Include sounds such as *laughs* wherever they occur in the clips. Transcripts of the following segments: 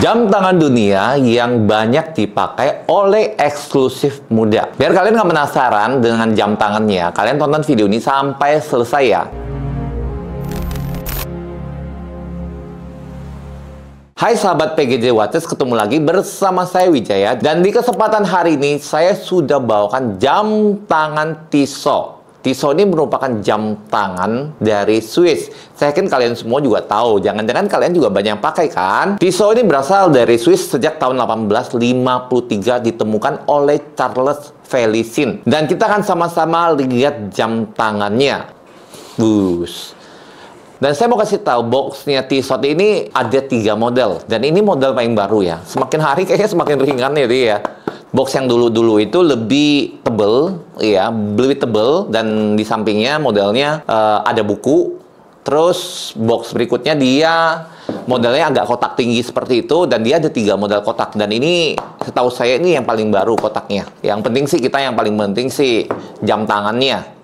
Jam tangan dunia yang banyak dipakai oleh eksklusif muda. Biar kalian nggak penasaran dengan jam tangannya, kalian tonton video ini sampai selesai ya. Hai sahabat PGJ Watches, ketemu lagi bersama saya Wijaya dan di kesempatan hari ini saya sudah bawakan jam tangan Tissot Tissot ini merupakan jam tangan dari Swiss. Saya yakin kalian semua juga tahu. Jangan-jangan kalian juga banyak pakai kan? Tissot ini berasal dari Swiss sejak tahun 1853 ditemukan oleh Charles Felicin. Dan kita akan sama-sama lihat jam tangannya. Bus. Dan saya mau kasih tahu boxnya Tissot ini ada tiga model dan ini model paling baru ya. Semakin hari kayaknya semakin ringan ya dia ya box yang dulu-dulu itu lebih tebel, ya, lebih tebel dan di sampingnya modelnya uh, ada buku. Terus box berikutnya dia modelnya agak kotak tinggi seperti itu dan dia ada tiga model kotak dan ini setahu saya ini yang paling baru kotaknya. Yang penting sih kita yang paling penting sih jam tangannya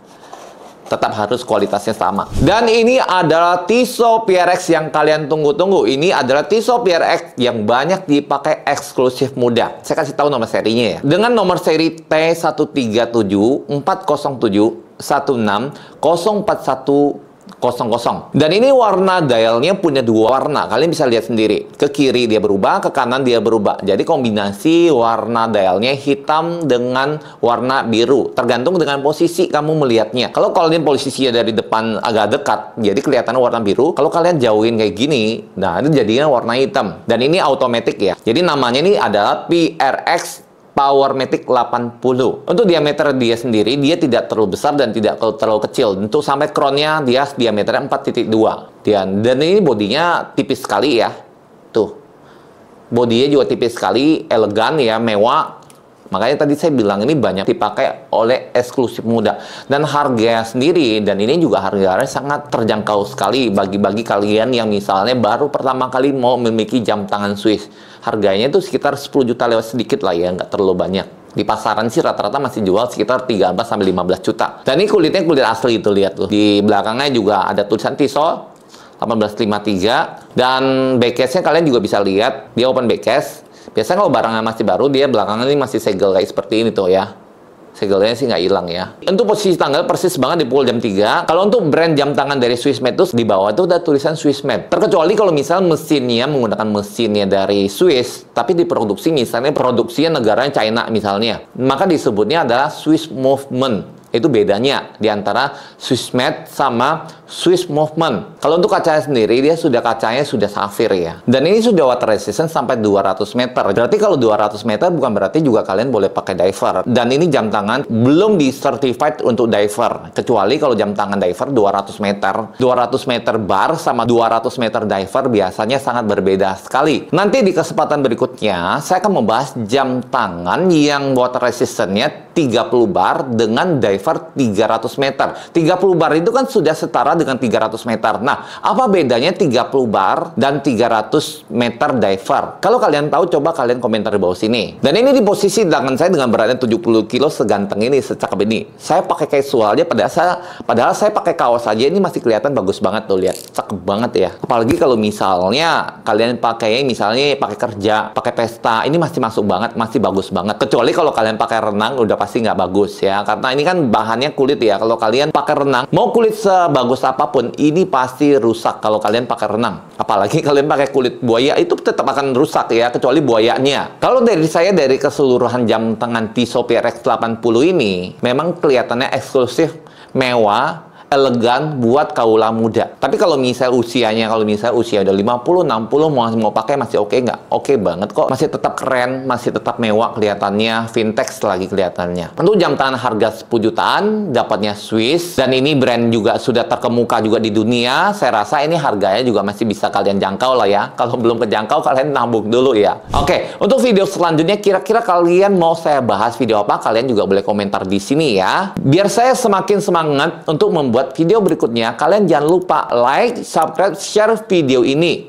tetap harus kualitasnya sama. Dan ini adalah Tissot PRX yang kalian tunggu-tunggu. Ini adalah Tissot PRX yang banyak dipakai eksklusif muda. Saya kasih tahu nomor serinya ya. Dengan nomor seri T137 407 16 041 kosong-kosong. Dan ini warna dialnya punya dua warna. Kalian bisa lihat sendiri. Ke kiri dia berubah, ke kanan dia berubah. Jadi kombinasi warna dialnya hitam dengan warna biru. Tergantung dengan posisi kamu melihatnya. Kalau kalian posisinya dari depan agak dekat, jadi kelihatan warna biru. Kalau kalian jauhin kayak gini, nah itu jadinya warna hitam. Dan ini automatic ya. Jadi namanya ini adalah PRX Powermatic 80. Untuk diameter dia sendiri, dia tidak terlalu besar dan tidak terlalu kecil. Untuk sampai crownnya dia diameternya 4.2. Dan, dan ini bodinya tipis sekali ya. Tuh. Bodinya juga tipis sekali, elegan ya, mewah. Makanya tadi saya bilang ini banyak dipakai oleh eksklusif muda. Dan harga sendiri, dan ini juga harganya sangat terjangkau sekali bagi-bagi kalian yang misalnya baru pertama kali mau memiliki jam tangan Swiss harganya itu sekitar 10 juta lewat sedikit lah ya, nggak terlalu banyak. Di pasaran sih rata-rata masih jual sekitar 13 sampai 15 juta. Dan ini kulitnya kulit asli itu lihat tuh. Di belakangnya juga ada tulisan Tissot 1853 dan backcase-nya kalian juga bisa lihat dia open backcase. Biasanya kalau barangnya masih baru dia belakangnya ini masih segel kayak seperti ini tuh ya segelnya sih nggak hilang ya. Untuk posisi tanggal persis banget di pukul jam 3. Kalau untuk brand jam tangan dari Swiss Med itu di bawah itu ada tulisan Swiss Med. Terkecuali kalau misal mesinnya menggunakan mesinnya dari Swiss, tapi diproduksi misalnya produksinya negara China misalnya, maka disebutnya adalah Swiss Movement itu bedanya di antara Swiss Med sama Swiss Movement. Kalau untuk kacanya sendiri, dia sudah kacanya sudah safir ya. Dan ini sudah water resistant sampai 200 meter. Berarti kalau 200 meter bukan berarti juga kalian boleh pakai diver. Dan ini jam tangan belum di certified untuk diver. Kecuali kalau jam tangan diver 200 meter. 200 meter bar sama 200 meter diver biasanya sangat berbeda sekali. Nanti di kesempatan berikutnya, saya akan membahas jam tangan yang water resistantnya 30 bar dengan diver 300 meter. 30 bar itu kan sudah setara dengan 300 meter. Nah, apa bedanya 30 bar dan 300 meter diver? Kalau kalian tahu, coba kalian komentar di bawah sini. Dan ini di posisi tangan saya dengan beratnya 70 kilo seganteng ini, secakep ini. Saya pakai casual aja, padahal saya, padahal saya pakai kaos aja ini masih kelihatan bagus banget tuh, lihat. Cakep banget ya. Apalagi kalau misalnya kalian pakai misalnya pakai kerja, pakai pesta, ini masih masuk banget, masih bagus banget. Kecuali kalau kalian pakai renang udah pasti nggak bagus ya karena ini kan bahannya kulit ya. Kalau kalian pakai renang mau kulit sebagus apa pun ini pasti rusak kalau kalian pakai renang. Apalagi kalian pakai kulit buaya itu tetap akan rusak ya kecuali buayanya. Kalau dari saya dari keseluruhan jam tangan Tissot PRX 80 ini memang kelihatannya eksklusif mewah elegan buat kaula muda. Tapi kalau misal usianya, kalau misal usia udah 50, 60, mau, mau pakai masih oke okay nggak? Oke okay banget kok. Masih tetap keren, masih tetap mewah kelihatannya, vintage lagi kelihatannya. Untuk jam tangan harga 10 jutaan, dapatnya Swiss. Dan ini brand juga sudah terkemuka juga di dunia. Saya rasa ini harganya juga masih bisa kalian jangkau lah ya. *laughs* Kalau belum kejangkau, kalian nabung dulu ya. Oke, okay, untuk video selanjutnya kira-kira kalian mau saya bahas video apa? Kalian juga boleh komentar di sini ya. Biar saya semakin semangat untuk membuat membuat video berikutnya, kalian jangan lupa like, subscribe, share video ini.